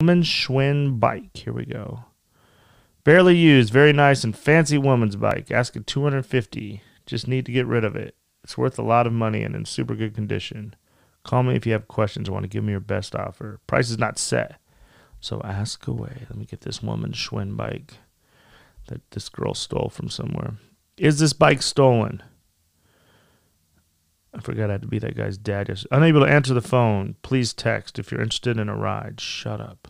Woman Schwinn bike. Here we go. Barely used, very nice and fancy woman's bike. Asking 250. Just need to get rid of it. It's worth a lot of money and in super good condition. Call me if you have questions or want to give me your best offer. Price is not set. So ask away. Let me get this woman's Schwinn bike that this girl stole from somewhere. Is this bike stolen? I forgot I had to be that guy's dad. Yesterday. Unable to answer the phone. Please text if you're interested in a ride. Shut up.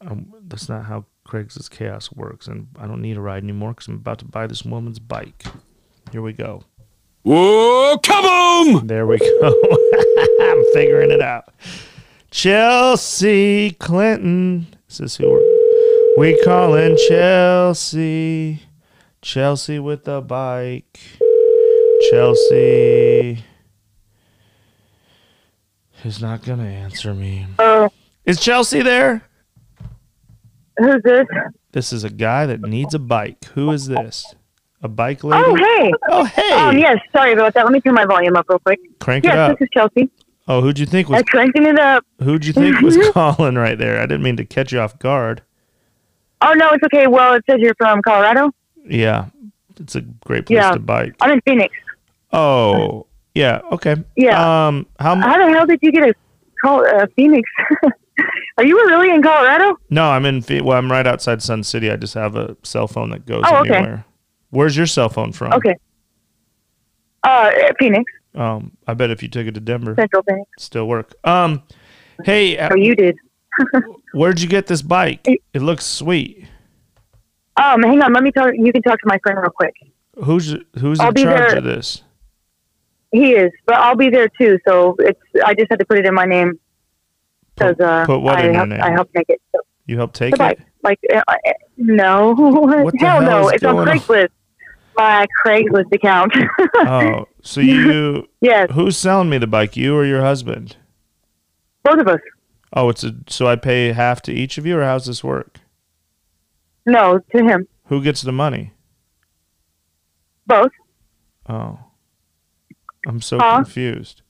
Um, that's not how Craigslist Chaos works, and I don't need a ride anymore because I'm about to buy this woman's bike. Here we go. Whoa, kaboom! There we go. I'm figuring it out. Chelsea Clinton. Is this who we're we calling Chelsea? Chelsea with the bike. Chelsea is not gonna answer me. Oh, Is Chelsea there? who's this? This is a guy that needs a bike. Who is this? A bike lady? Oh, hey. Oh, hey. Um, yes. Sorry about that. Let me turn my volume up real quick. Crank it Yes, up. this is Chelsea. Oh, who'd you think was I'm cranking it up. who'd you think was calling right there? I didn't mean to catch you off guard. Oh no, it's okay. Well, it says you're from Colorado. Yeah, it's a great place Yeah. to bike. I'm in Phoenix. Oh, yeah. Okay. Yeah. Um, how? How the hell did you get a call? Uh, Phoenix? Are you really in Colorado? No, I'm in. Phe- Well, I'm right outside Sun City. I just have a cell phone that goes Oh, okay. anywhere. Where's your cell phone from? Okay. Uh, Phoenix, Um, I bet if you took it to Denver, Central Phoenix. still work. Um, hey, uh, Oh, you did. where'd you get this bike? It looks sweet. Um, hang on. Let me talk. You can talk to my friend real quick. Who's who's I'll in be charge there. of this? He is, but I'll be there too. So it's. I just had to put it in my name because uh, put what I in your helped, name? I helped make it. So, You help take it. Like, uh, uh, no, What hell hell no. It's on going on? Craigslist. My Craigslist account. Oh, so you? yes, Who's selling me the bike? You or your husband? both of us. Oh, it's a. So I pay half to each of you, or how's this work? No, to him. Who gets the money? Both. Oh, I'm so Huh? confused.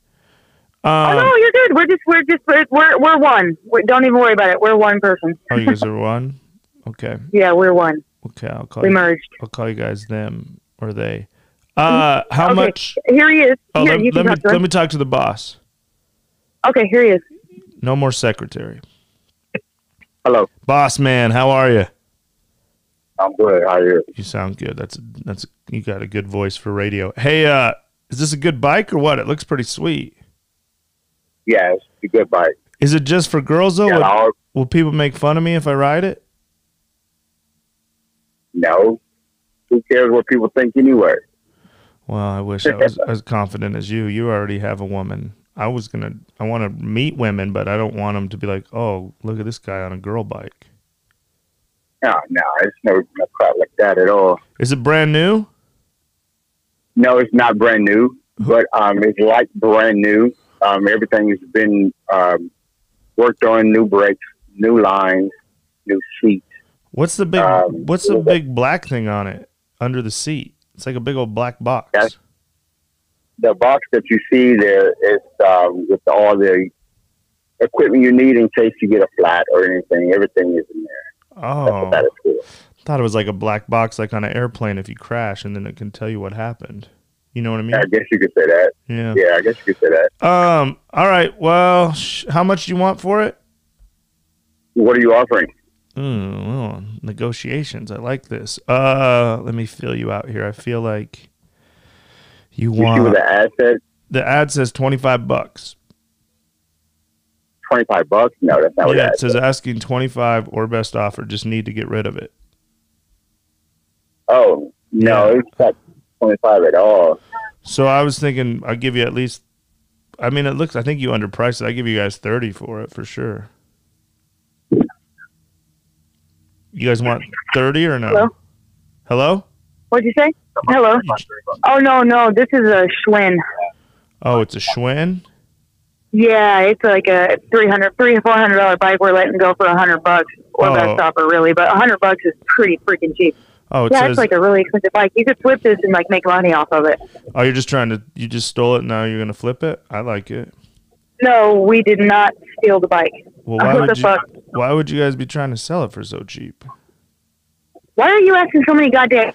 oh Um, no, you're good. We're just we're just we're we're, we're one. don't even worry about it. We're one person. oh, you guys are one. Okay, Yeah, we're one. okay. I'll call We you. merged. I'll call you guys them or they. Uh, how Okay. much? Here he is. Oh, Here, let, let me talk to let me talk to the boss. Okay, here he is. No more secretary. Hello. Boss man, how are you? I'm good. How are you? You sound good. That's that's you got a good voice for radio. Hey, uh, is this a good bike or what? It looks pretty sweet. Yeah, it's a good bike. Is it just for girls though? Got Will, will people make fun of me if I ride it? no. Who cares what people think anyway? Well, I wish I was as confident as you. You already have a woman. I was gonna. I want to meet women, but I don't want them to be like, "Oh, look at this guy on a girl bike." No, no, it's no, no crap like that at all. Is it brand new? No, it's not brand new, but um, it's like brand new. Um, everything has been um, worked on. New brakes, new lines, new seats. What's the big? Um, what's the big black thing on it under the seat? It's like a big old black box. The box that you see there is um, with all the equipment you need in case you get a flat or anything. Everything is in there. Oh, what that is for. thought it was like a black box, like on an airplane. If you crash, and then it can tell you what happened. You know what I mean? I guess you could say that. Yeah. Yeah, I guess you could say that. Um. All right. Well, sh- how much do you want for it? What are you offering? Mm, well, negotiations. I like this. Uh, let me fill you out here. I feel like you You see want what the ad said? the ad says twenty five bucks. Twenty five bucks? No, that's not what Yeah, that it says asking twenty five or best offer. Just need to get rid of it. Oh no, Yeah. it's not twenty five at all. So I was thinking I'll give you at least. I mean, it looks. I think you underpriced it. I give you guys thirty for it for sure. You guys want thirty or no? Hello? Hello? What'd you say? Hello. Oh no, no. This is a Schwinn. Oh, it's a Schwinn. Yeah, it's like a three hundred, three or four hundred dollar bike. We're letting go for a hundred bucks, or Oh. best offer really, but a hundred bucks is pretty freaking cheap. Oh, it yeah, says. it's like a really expensive bike. You could flip this and like make money off of it. oh, you're just trying to. You just stole it. Now you're gonna flip it. I like it. No, we did not steal the bike. Well, why would the you? fuck? Why would you guys be trying to sell it for so cheap? Why are you asking so many goddamn?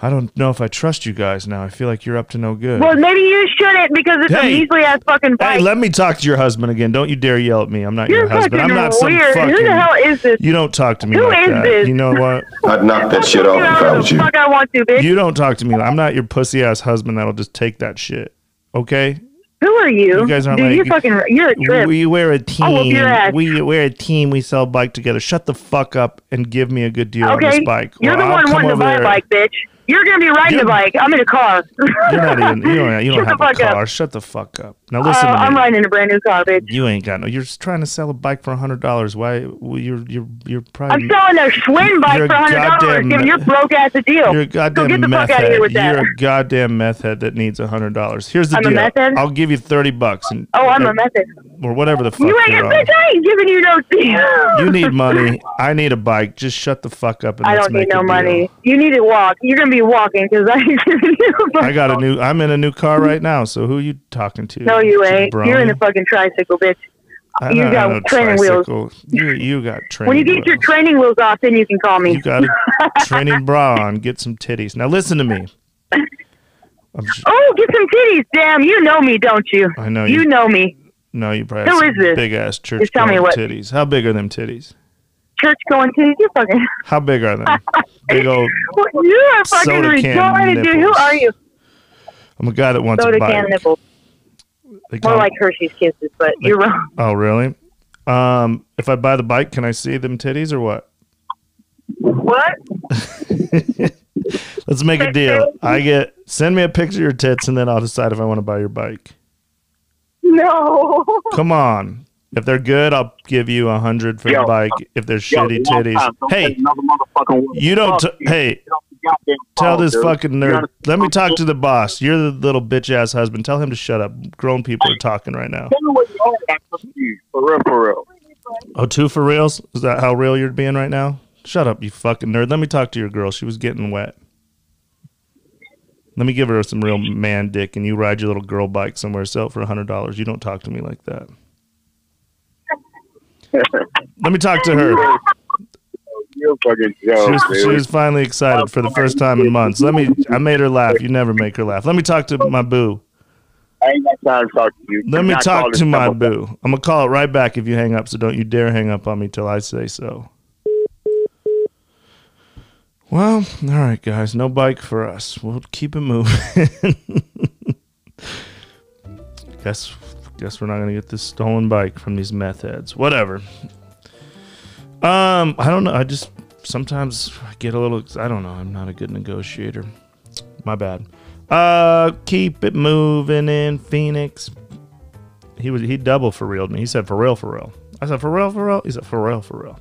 I don't know if I trust you guys now. I feel like you're up to no good. Well, maybe you shouldn't because it's a Hey. measly ass fucking bike. Hey, let me talk to your husband again. Don't you dare yell at me. I'm not You're your husband. I'm not some weird. fucking. Who the hell is this? You don't talk to me Who like is that. this? You know what? I'd knock that shit off if I was you. fuck I want to, bitch. You don't talk to me. I'm not your pussy ass husband that'll just take that shit. Okay? Who are you? You guys aren't Dude, like- you're fucking. You're a trip. We wear a team. We wear a team. We sell bike together. Shut the fuck up and give me a good deal on okay, this bike. you're the I'll one wanting to buy a bike, bitch. You're gonna be riding You're- the bike. I'm in a car. You're not even. You don't. You don't have a fuck up. car. Shut the fuck up. Now Uh, listen to me. I'm riding in a brand new car, bitch. You ain't got no. You're trying to sell a bike for a hundred dollars. Why? Well, you're you're you're probably. I'm selling a Schwinn bike You're a for hundred dollars. me- your broke ass a deal. You're a Go goddamn get the meth fuck out of head. here with that. You're a goddamn meth head that needs a hundred dollars. Here's the I'm a deal. meth head? I'll give you thirty bucks and oh, I'm a method. or whatever the fuck You ain't you're a bitch. I ain't giving you no deal. You need money. I need a bike. Just shut the fuck up and I don't need no money. You need to walk. You're gonna be walking because I ain't giving you. a I got a new. I'm in a new car right now. So who are you talking to? No, you ain't. Jabroni? You're in a fucking tricycle, bitch. I you got no training wheels. You you got training. When you get your training wheels off, then you can call me. You got a training bra on. Get some titties. Now listen to me. I'm j- Oh, get some titties. Damn, you know me, don't you? I know You you. know me. No, you probably Who have is this? big ass church Just tell me what- titties. How big are them titties? Church going titties. You fucking. How big are they? big old. You are fucking retarded, dude. Who are you? I'm a guy that wants Soda a bike. can nipples. They More like Hershey's Kisses, but you're wrong. Oh really? Um, if I buy the bike, can I see them titties or what? What? Let's make a deal. I get send me a picture of your tits, and then I'll decide if I want to buy your bike. No. Come on. If they're good, I'll give you a hundred for Yo. the bike. If they're Yo, shitty titties, hey, say another motherfucking word. you don't. T- you. hey, Get off the goddamn tell this dude. fucking nerd. Let me talk to the boss. You're the little bitch ass husband. Tell him to shut up. Grown people are talking right now. Tell me what you are. I'm confused. For real, for real. Oh, two for reals? Is that how real you're being right now? Shut up, you fucking nerd. Let me talk to your girl. She was getting wet. Let me give her some real man dick, and you ride your little girl bike somewhere, sell it for a hundred dollars. You don't talk to me like that. Let me talk to her. Fucking She was, she was finally excited for the first time in months. Let me. I made her laugh. You never make her laugh. Let me talk to my boo. I ain't got time to talk to you. Let me talk to my number. boo. I'm gonna call it right back if you hang up. So don't you dare hang up on me till I say so. Well, all right, guys. No bike for us. We'll keep it moving. guess, guess we're not gonna get this stolen bike from these meth heads. Whatever. Um, I don't know. I just sometimes I get a little. I don't know. I'm not a good negotiator. My bad. Uh, keep it moving in Phoenix. He was he double for real me. He said for real, for real. I said for real, for real. He said for real, for real.